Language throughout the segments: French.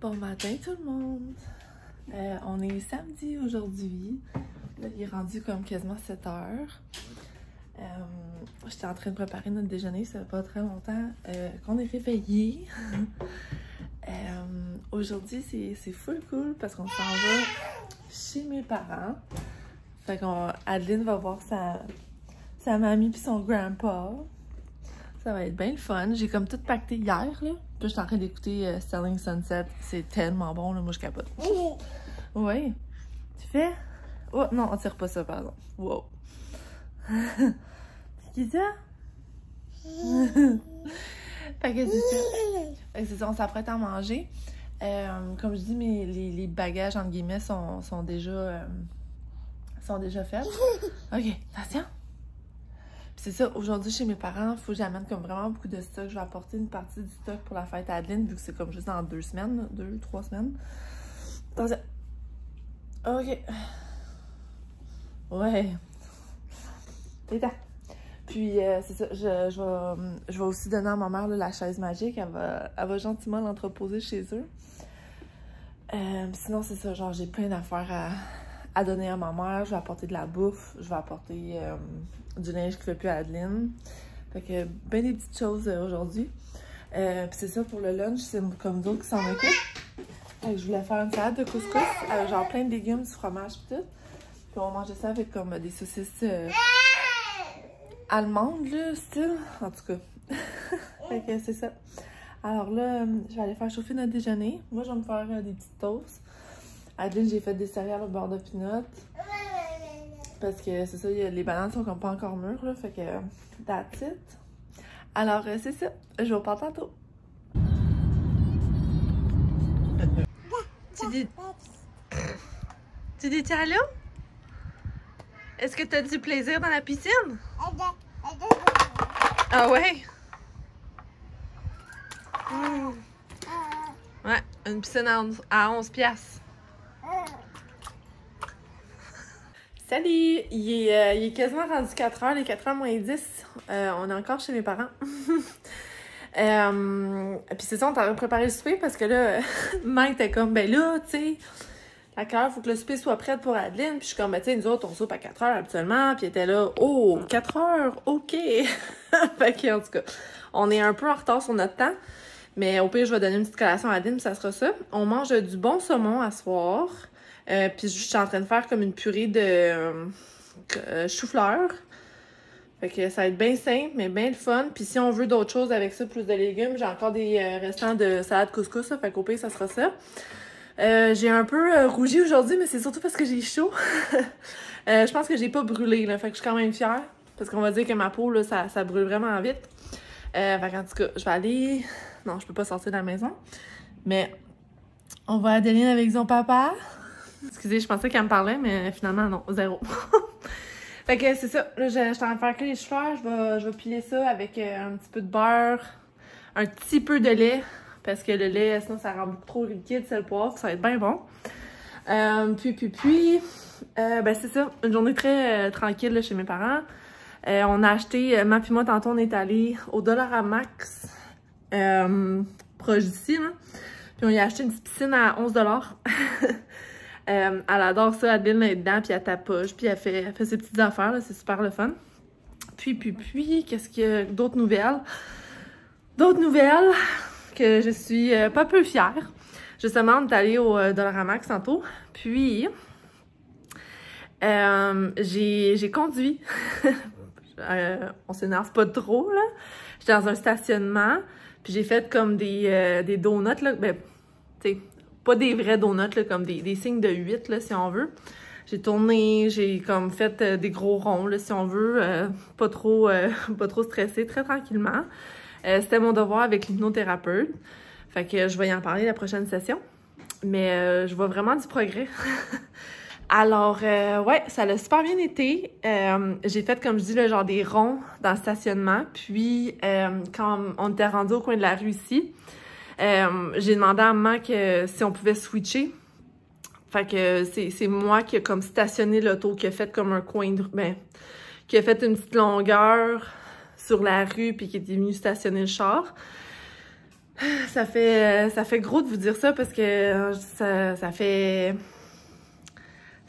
Bon matin tout le monde! Euh, on est samedi aujourd'hui. Il est rendu comme quasiment 7 heures. Euh, J'étais en train de préparer notre déjeuner, ça fait pas très longtemps euh, qu'on est réveillé. Aujourd'hui, c'est full cool parce qu'on s'en va chez mes parents. Fait qu'Adeline va voir sa, sa mamie puis son grandpa. Ça va être bien le fun. J'ai comme tout pacté hier, là. Puis je suis en train d'écouter euh, Selling Sunset. C'est tellement bon, là. Moi, je capote. Oui. Tu fais? Oh, non, on tire pas ça, pardon. Wow. C'est qui ça? fait que c'est ça. Fait que c'est ça, on s'apprête à manger. Euh, comme je dis, mes, les, les bagages, entre guillemets, sont, sont déjà... euh, sont déjà faits. OK, attention. C'est ça, aujourd'hui, chez mes parents, il faut que j'amène comme vraiment beaucoup de stock. Je vais apporter une partie du stock pour la fête à Adeline, vu que c'est comme juste dans deux semaines, deux, trois semaines. Attention. OK. Ouais. Ça. Puis, euh, c'est ça, je, je, vais, je vais aussi donner à ma mère la chaise magique. Elle va, elle va gentiment l'entreposer chez eux. Euh, sinon, c'est ça, genre, j'ai plein d'affaires à, à donner à ma mère. Je vais apporter de la bouffe. Je vais apporter euh, du linge qui fait plus à Adeline. Fait que, ben des petites choses euh, aujourd'hui. Euh, Puis c'est ça, pour le lunch, c'est comme d'autres qui s'en occupent. Fait que je voulais faire une salade de couscous avec genre plein de légumes, du fromage pis tout. Puis on mangeait ça avec comme des saucisses euh, allemandes, là, style. En tout cas. fait que c'est ça. Alors là, euh, je vais aller faire chauffer notre déjeuner. Moi, je vais me faire euh, des petites toasts. Adeline, j'ai fait des céréales au beurre de pinot. Parce que c'est ça, y a- les bananes sont comme pas encore mûres, là. Fait que, that's it. Alors, euh, c'est ça. Je vous reparle tantôt. Tu dis... Tu dis allô? Est-ce que t'as du plaisir dans la piscine? Ah ouais? Hmm. Ouais, une piscine à 11, à 11 piastres. Salut! Il est, euh, il est quasiment rendu 4 heures, les 4 heures moins 10. Euh, on est encore chez mes parents. euh, Puis c'est ça, on t'avait préparé le souper parce que là, Mike était comme, ben là, tu sais, à quelle faut que le souper soit prêt pour Adeline? Puis je suis comme, ben tu sais, nous autres, on soupe à 4 heures habituellement. Puis il était là, oh, 4 heures, ok. fait que, en tout cas, on est un peu en retard sur notre temps. Mais au pire, je vais donner une petite collation à Adeline, puis ça sera ça. On mange du bon saumon à soir. Euh, puis je suis en train de faire comme une purée de euh, chou-fleur. Fait que ça va être bien simple, mais bien le fun. Puis si on veut d'autres choses avec ça, plus de légumes, j'ai encore des euh, restants de salade couscous, là, fait qu'au ça sera ça. Euh, j'ai un peu euh, rougi aujourd'hui, mais c'est surtout parce que j'ai chaud. Je pense que j'ai pas brûlé, là, fait que je suis quand même fière. Parce qu'on va dire que ma peau, là, ça, ça brûle vraiment vite. Fait qu'en tout cas, je vais aller... Non, je peux pas sortir de la maison. Mais on va à Adeline avec son papa. Excusez, je pensais qu'elle me parlait, mais finalement, non, zéro. fait que c'est ça. Là, je, je suis en train de faire les cheveux. Je vais, je vais piler ça avec euh, un petit peu de beurre, un petit peu de lait. Parce que le lait, sinon, ça rend beaucoup trop liquide, c'est le poivre. Ça va être bien bon. Euh, puis, puis, puis, euh, ben c'est ça. Une journée très tranquille là, chez mes parents. On a acheté, ma puis moi, tantôt, on est allé au Dollar Max, euh, proche d'ici. Puis on y a acheté une petite piscine à 11 euh, Elle adore ça, Adeline est dedans, puis elle tapoche, puis elle fait, ses petites affaires, c'est super le fun. Puis, puis, puis, qu'est-ce qu'il y a d'autres nouvelles? D'autres nouvelles que je suis euh, pas peu fière. Justement, on est allé au euh, Dollaramax tantôt, puis j'ai conduit. On s'énerve pas trop, là. J'étais dans un stationnement, puis j'ai fait comme des, des donuts, là. Ben, tu sais, pas des vrais donuts, là, comme des, des signes de 8, là, si on veut. J'ai tourné, j'ai comme fait euh, des gros ronds, là, si on veut. euh, pas trop euh, pas trop stressé, très tranquillement. Euh, C'était mon devoir avec l'hypnothérapeute. Fait que je vais y en parler la prochaine session. Mais euh, je vois vraiment du progrès. Alors, ouais, ça l'a super bien été. J'ai fait, comme je dis, le genre des ronds dans le stationnement. Puis, quand on était rendu au coin de la rue ici, euh, j'ai demandé à maman que si on pouvait switcher. Fait que c'est c'est moi qui a comme stationné l'auto, qui a fait comme un coin de ben, qui a fait une petite longueur sur la rue, puis qui est venu stationner le char. Ça fait, ça fait gros de vous dire ça parce que ça, fait...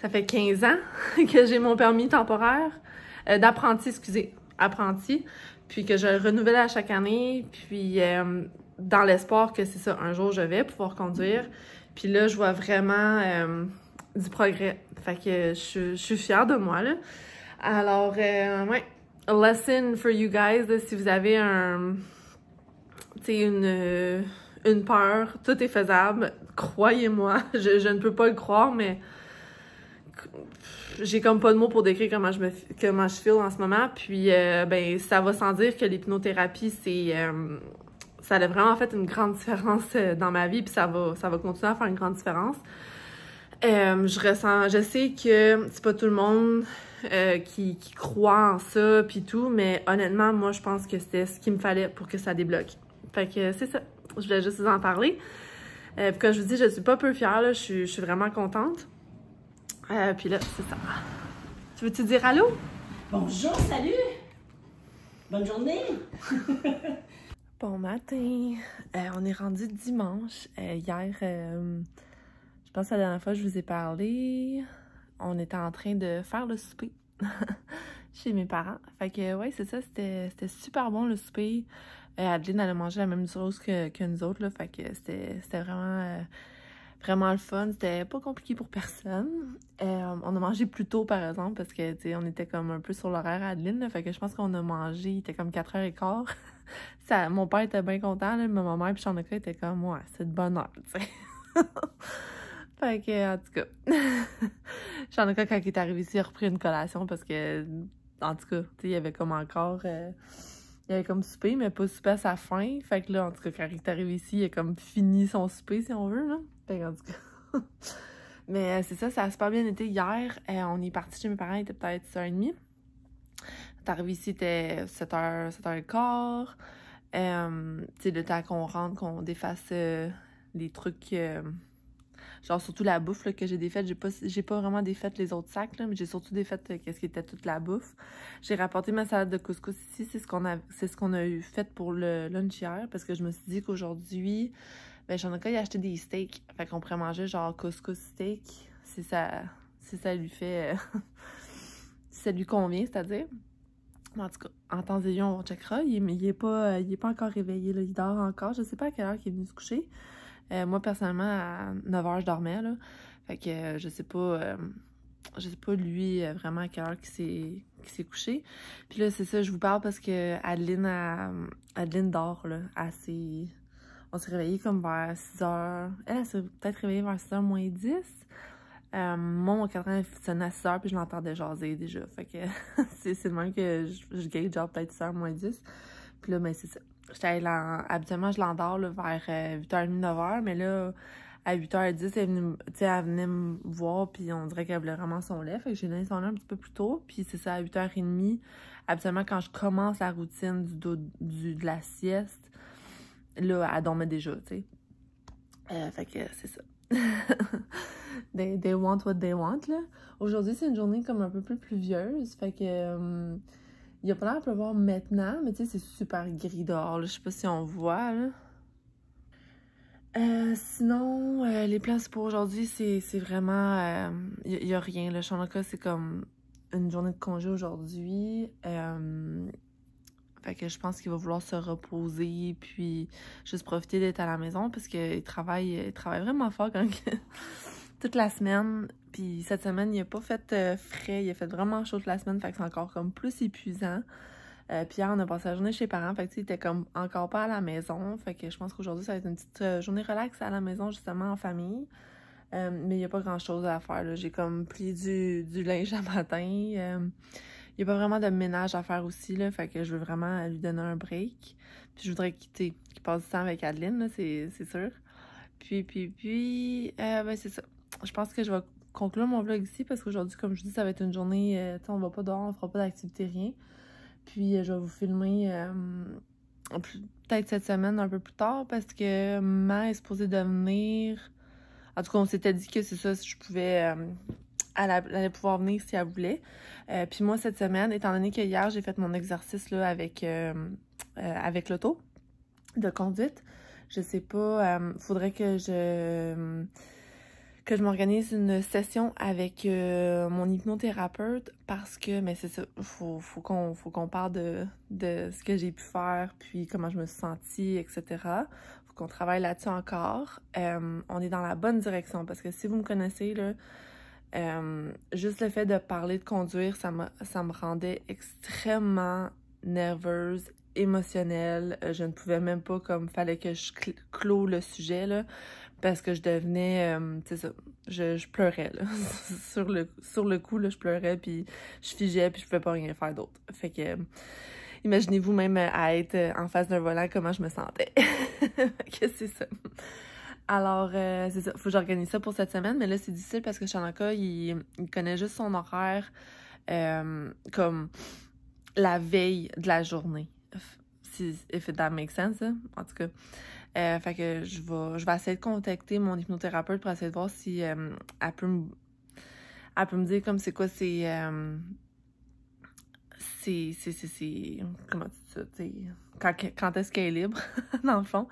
Ça fait 15 ans que j'ai mon permis temporaire euh, d'apprenti, excusez, apprenti, puis que je le renouvelle à chaque année, puis euh, dans l'espoir que c'est ça, un jour je vais pouvoir conduire. Puis là, je vois vraiment euh, du progrès. Fait que je, suis fière de moi, là. Alors, ouais, a lesson for you guys, si vous avez un, tu une, une peur, tout est faisable. Croyez-moi, je, ne peux pas le croire, mais j'ai comme pas de mots pour décrire comment je me comment je feel en ce moment. Puis euh, ben ça va sans dire que l'hypnothérapie c'est euh, ça a vraiment fait une grande différence euh, dans ma vie puis ça va ça va continuer à faire une grande différence. je ressens je sais que c'est pas tout le monde qui, qui croit en ça puis tout, mais honnêtement moi je pense que c'était ce qu'il me fallait pour que ça débloque. Fait que c'est ça. Je voulais juste vous en parler. puis comme je vous dis, je suis pas peu fière, là, je, suis, je suis vraiment contente. Euh, puis là, c'est ça. Tu veux-tu dire allô? Bonjour, salut! Bonne journée! bon matin! Euh, on est rendu dimanche. Euh, hier, je pense que la dernière fois que je vous ai parlé, on était en train de faire le souper chez mes parents. Fait que, ouais, c'est ça, c'était super bon le souper. Adeline, elle a mangé la même chose que, que nous autres, là. Fait que c'était vraiment vraiment le fun. C'était pas compliqué pour personne. Euh, on a mangé plus tôt, par exemple, parce que, tu sais, on était comme un peu sur l'horaire Adeline, fait que je pense qu'on a mangé, il était comme 4h15. Ça, mon père était bien content, là, mais ma mère puis Chanaka était comme, ouais, c'est de bonne heure, tu sais. fait que, en tout cas, Chanaka, quand il est arrivé ici, il a repris une collation parce que, en tout cas, tu sais, il y avait comme encore... Euh, il avait comme souper, mais pas souper à sa fin. Fait que là, en tout cas, quand il est arrivé ici, il a comme fini son souper, si on veut, là. Mais euh, c'est ça, ça a super bien été hier. Euh, on est parti chez mes parents, il était peut-être 6h30. T'es arrivé ici, c'était 7h, 7h15. Euh, tu sais, le temps qu'on rentre, qu'on défasse euh, les trucs, genre surtout la bouffe que j'ai défaite. J'ai pas, pas vraiment défait les autres sacs, là, mais j'ai surtout défait qu'est-ce qui était toute la bouffe. J'ai rapporté ma salade de couscous ici, c'est ce qu'on a, c'est ce qu'on a eu fait pour le lunch hier, parce que je me suis dit qu'aujourd'hui, ben, j'en ai qu'à y acheter des steaks. Fait qu'on pourrait manger genre couscous steak si ça, si ça lui fait. si ça lui convient, c'est-à-dire. En tout cas, en temps et lieu, on checkera. Il, il, est pas, il est pas encore réveillé, là. Il dort encore. Je sais pas à quelle heure il est venu se coucher. Euh, moi, personnellement, à 9h, je dormais, là. Fait que euh, je sais pas... Euh, je sais pas, lui, vraiment à quelle heure qu'il s'est couché. Puis là, c'est ça, je vous parle parce que Adeline, Adeline dort, là, assez on s'est réveillé comme vers 6 h. Elle, s'est peut-être réveillée vers 6 h moins 10. Euh, mon cadran sonnait à 6 h puis je l'entendais jaser déjà. Fait que c'est le même que je, je gage genre peut-être 6 h moins 10. Puis là, ben c'est ça. J'étais habituellement, je l'endors vers 8h30, euh, 9h, mais là, à 8h10, elle venait, elle me voir, puis on dirait qu'elle voulait vraiment son lait. Fait que j'ai donné son lait un petit peu plus tôt. Puis c'est ça, à 8h30, habituellement, quand je commence la routine du, du de la sieste, là, elle dormait déjà, tu sais. Euh, fait que c'est ça. they, they, want what they want, là. Aujourd'hui, c'est une journée comme un peu plus pluvieuse, fait que... Euh, il y a pas l'air de pleuvoir maintenant, mais tu sais, c'est super gris dehors. Je sais pas si on voit, là. Euh, sinon, les plans pour aujourd'hui, c'est vraiment... Il euh, a rien, là. Chanaka, c'est comme une journée de congé aujourd'hui. Euh, fait que je pense qu'il va vouloir se reposer, puis juste profiter d'être à la maison, parce qu'il travaille, il travaille vraiment fort toute la semaine. Puis cette semaine, il a pas fait euh, frais, il a fait vraiment chaud toute la semaine, fait que c'est encore comme plus épuisant. Euh, puis hier, on a passé la journée chez les parents, fait que il était comme encore pas à la maison. Fait que je pense qu'aujourd'hui, ça va être une petite euh, journée relaxe à la maison, justement, en famille. mais il n'y a pas grand chose à faire. J'ai comme plié du, du linge à matin. N'y a pas vraiment de ménage à faire aussi, là, fait que je veux vraiment lui donner un break. Puis je voudrais quitter, qu'il passe du temps avec Adeline, c'est sûr. Puis, puis, puis, euh, ben c'est ça. Je pense que je vais conclure mon vlog ici parce qu'aujourd'hui, comme je dis, ça va être une journée, euh, on va pas dehors, on fera pas d'activité, rien. Puis euh, je vais vous filmer euh, peut-être cette semaine un peu plus tard parce que ma est supposée de venir. En tout cas, on s'était dit que c'est ça, si je pouvais elle, allait pouvoir venir si elle voulait. Euh, puis moi, cette semaine, étant donné que hier, j'ai fait mon exercice là, avec, euh, euh, avec l'auto de conduite, Je sais pas, faudrait que je que je m'organise une session avec mon hypnothérapeute parce que mais c'est ça faut faut qu'on qu'on parle de de ce que j'ai pu faire puis comment je me suis sentie etc faut qu'on travaille là-dessus encore on est dans la bonne direction parce que si vous me connaissez là euh, juste le fait de parler de conduire ça me ça me rendait extrêmement nerveuse émotionnelle je ne pouvais même pas comme fallait que je clôt le sujet là parce que je devenais, euh, tu sais ça, je, pleurais, là. sur, le, sur le coup, là, je pleurais, puis je figeais, puis je pouvais pas rien faire d'autre. Fait que, euh, imaginez-vous même à être en face d'un volant, comment je me sentais. que c'est ça. Alors, euh, c'est ça, faut que j'organise ça pour cette semaine, mais là, c'est difficile parce que Shanaka, il, il connaît juste son horaire comme la veille de la journée. Si, if that makes sense, hein? en tout cas. Euh, fait que je vais, je vais essayer de contacter mon hypnothérapeute pour essayer de voir si euh, elle, peut me, elle peut me dire comme c'est quoi c'est. Euh, c'est. C'est. Comment tu dis ça? Quand, quand est-ce qu'elle est libre, dans le fond,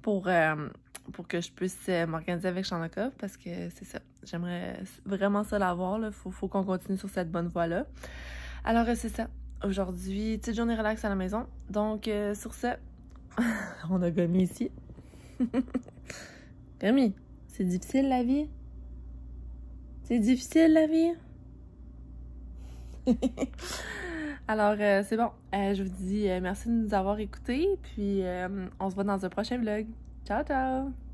pour, euh, pour que je puisse m'organiser avec Shanaka parce que c'est ça. J'aimerais vraiment ça l'avoir. Il faut, faut qu'on continue sur cette bonne voie-là. Alors, c'est ça. Aujourd'hui, petite journée relax à la maison. Donc, sur ce, On a Gummy ici. Gummy, c'est difficile la vie? C'est difficile la vie? Alors, euh, c'est bon. Euh, je vous dis euh, merci de nous avoir écoutés. Puis, on se voit dans un prochain vlog. Ciao, ciao!